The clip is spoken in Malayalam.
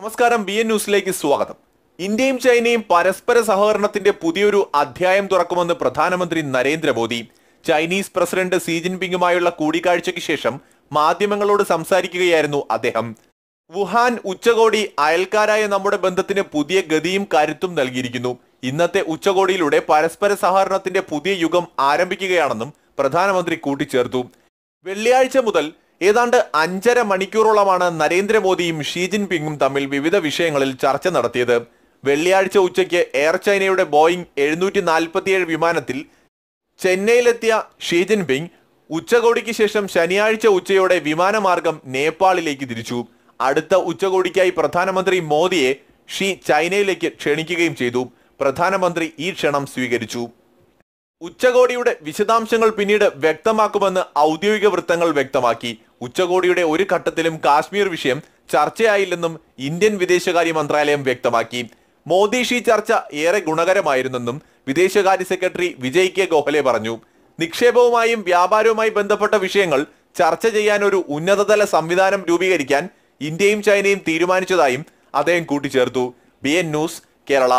നമസ്കാരം ബി എൻ ന്യൂസിലേക്ക് സ്വാഗതം. ഇന്ത്യയും ചൈനയും പരസ്പര സഹകരണത്തിന്റെ പുതിയൊരു അധ്യായം തുറക്കുമെന്ന് പ്രധാനമന്ത്രി നരേന്ദ്രമോദി. ചൈനീസ് പ്രസിഡന്റ് സി ജിൻപിങ്ങുമായുള്ള കൂടിക്കാഴ്ചയ്ക്ക് ശേഷം മാധ്യമങ്ങളോട് സംസാരിക്കുകയായിരുന്നു അദ്ദേഹം. വുഹാൻ ഉച്ചകോടി അയൽക്കാരായ നമ്മുടെ ബന്ധത്തിന് പുതിയ ഗതിയും കരുത്തും നൽകിയിരിക്കുന്നു. ഇന്നത്തെ ഉച്ചകോടിയിലൂടെ പരസ്പര സഹകരണത്തിന്റെ പുതിയ യുഗം ആരംഭിക്കുകയാണെന്നും പ്രധാനമന്ത്രി കൂട്ടിച്ചേർത്തു. വെള്ളിയാഴ്ച മുതൽ ഏതാണ്ട് അഞ്ചര മണിക്കൂറോളമാണ് നരേന്ദ്രമോദിയും ഷീ ജിൻപിങ്ങും തമ്മിൽ വിവിധ വിഷയങ്ങളിൽ ചർച്ച നടത്തിയത്. വെള്ളിയാഴ്ച ഉച്ചയ്ക്ക് എയർ ചൈനയുടെ ബോയിങ് എഴുന്നൂറ്റി നാൽപ്പത്തിയേഴ് വിമാനത്തിൽ ചെന്നൈയിലെത്തിയ ഷീ ജിൻപിങ് ഉച്ചകോടിക്ക് ശേഷം ശനിയാഴ്ച ഉച്ചയോടെ വിമാനമാർഗം നേപ്പാളിലേക്ക് തിരിച്ചു. അടുത്ത ഉച്ചകോടിക്കായി പ്രധാനമന്ത്രി മോദിയെ ഷീ ചൈനയിലേക്ക് ക്ഷണിക്കുകയും ചെയ്തു. പ്രധാനമന്ത്രി ഈ ക്ഷണം സ്വീകരിച്ചു. ഉച്ചകോടിയുടെ വിശദാംശങ്ങൾ പിന്നീട് വ്യക്തമാക്കുമെന്ന് ഔദ്യോഗിക വൃത്തങ്ങൾ വ്യക്തമാക്കി. ഉച്ചകോടിയുടെ ഒരു ഘട്ടത്തിലും കാശ്മീർ വിഷയം ചർച്ചയായില്ലെന്നും ഇന്ത്യൻ വിദേശകാര്യ മന്ത്രാലയം വ്യക്തമാക്കി. മോദി ഷീ ചർച്ച ഏറെ ഗുണകരമായിരുന്നെന്നും വിദേശകാര്യ സെക്രട്ടറി വിജയ് കെ ഗോഖലെ പറഞ്ഞു. നിക്ഷേപവുമായും വ്യാപാരവുമായി ബന്ധപ്പെട്ട വിഷയങ്ങൾ ചർച്ച ചെയ്യാൻ ഒരു ഉന്നതതല സംവിധാനം രൂപീകരിക്കാൻ ഇന്ത്യയും ചൈനയും തീരുമാനിച്ചതായും അദ്ദേഹം കൂട്ടിച്ചേർത്തു. B news Kerala